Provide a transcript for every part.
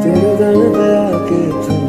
तेरे दर पे आके तुम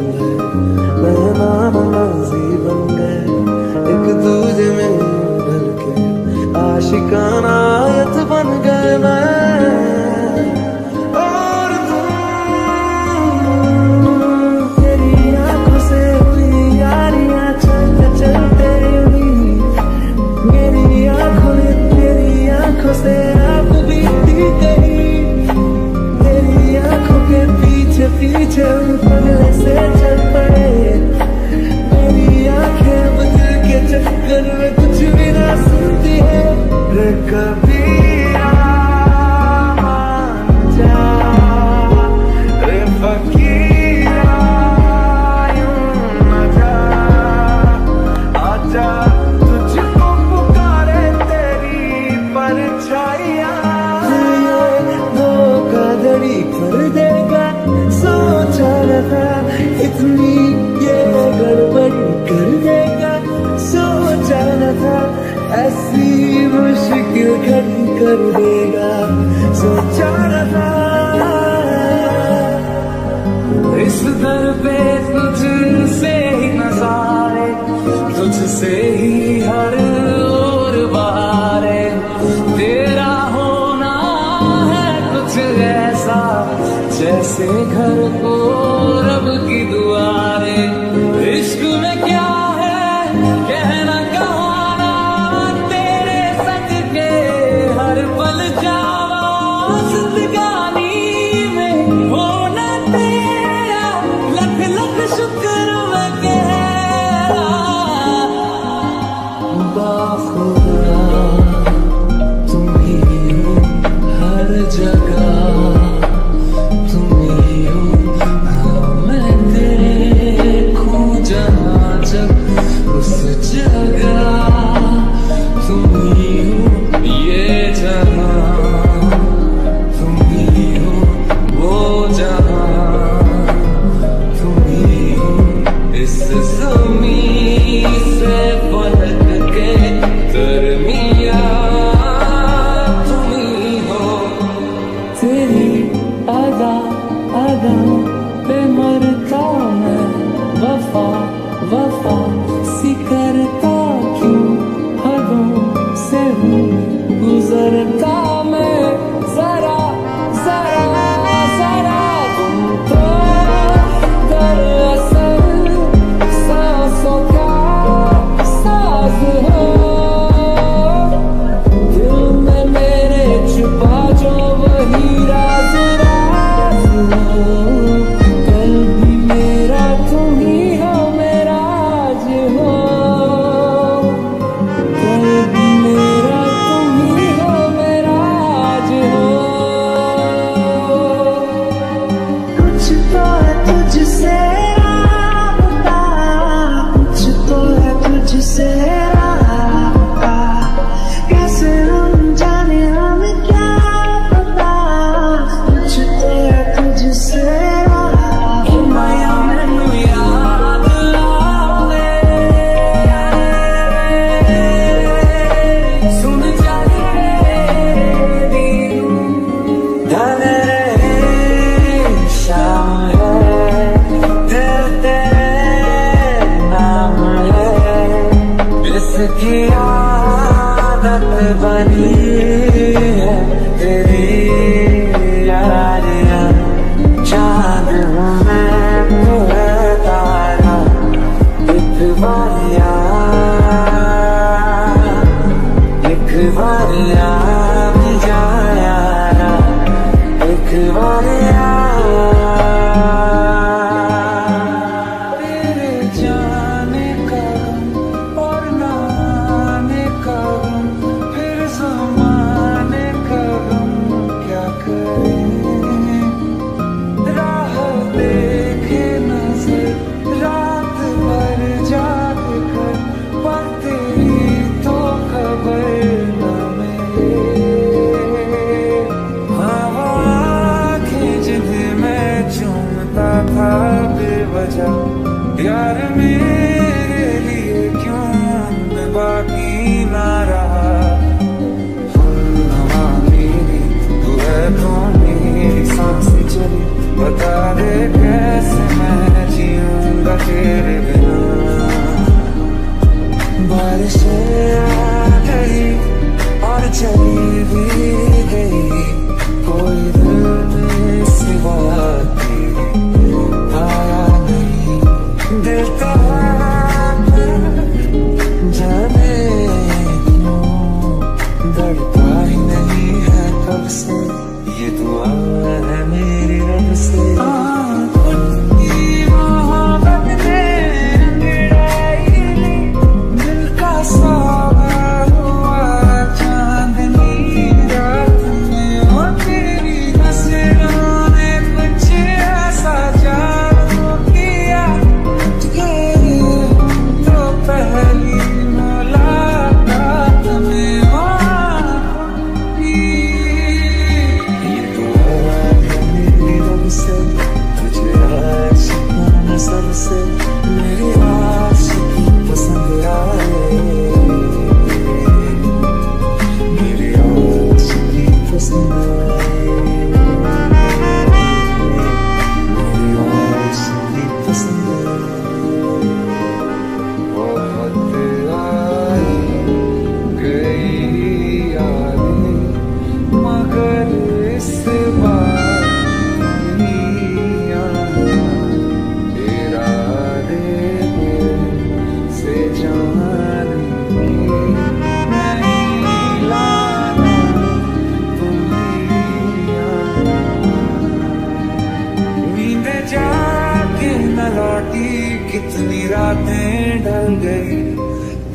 जाके न लौटी, कितनी रातें ढल गई।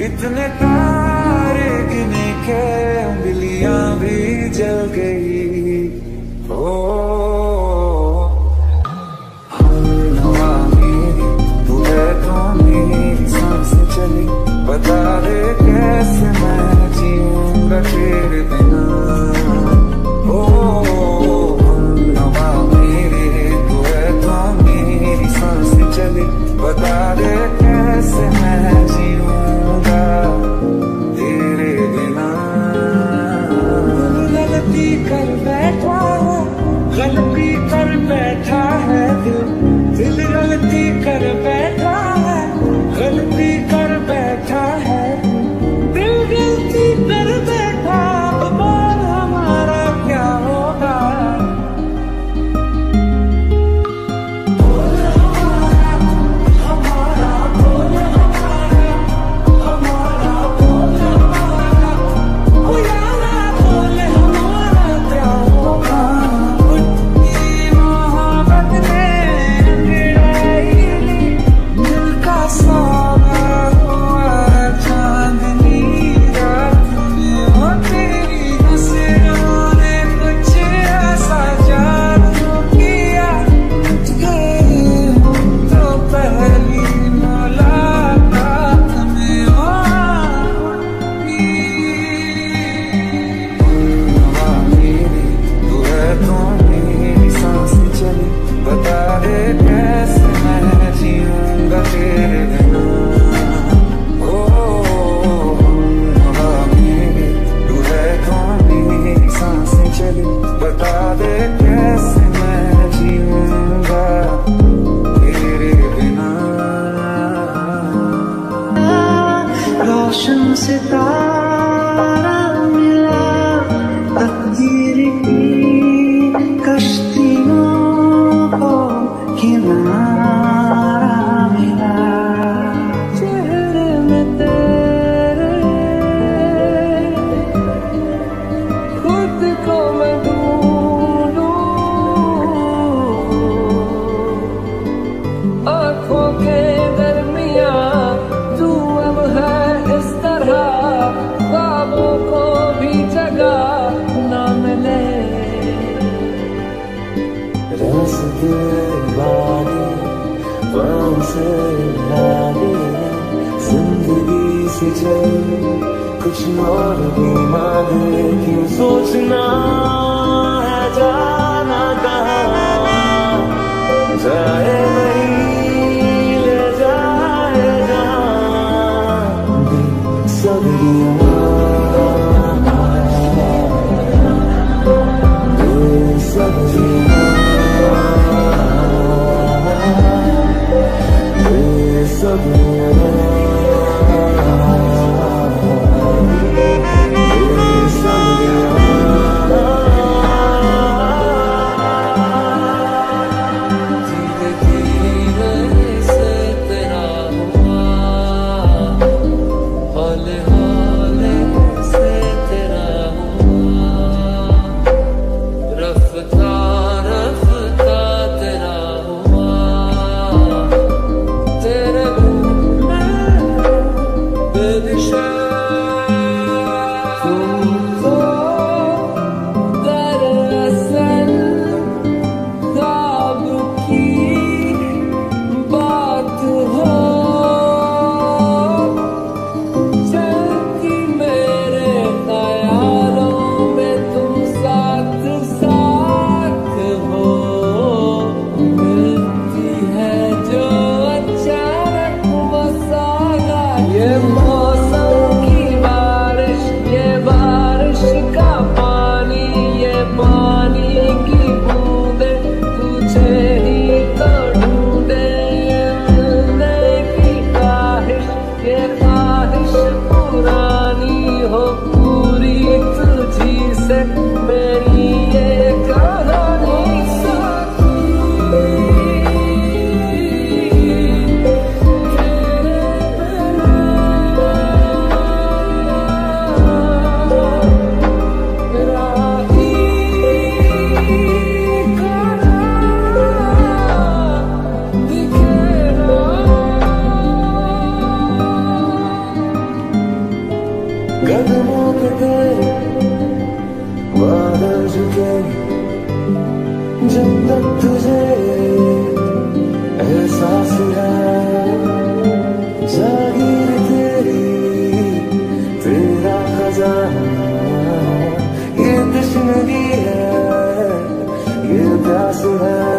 इतने तारे गिने के उंगलियाँ भी जल गई। ओ तू है तो मेरी सांस चली। बता दे कैसे मैं कदमों के तेरे बादल जब तक तुझे एहसास है। जागीर तेरी, तेरा खजाना, ये तश्नगी है, ये प्यास है।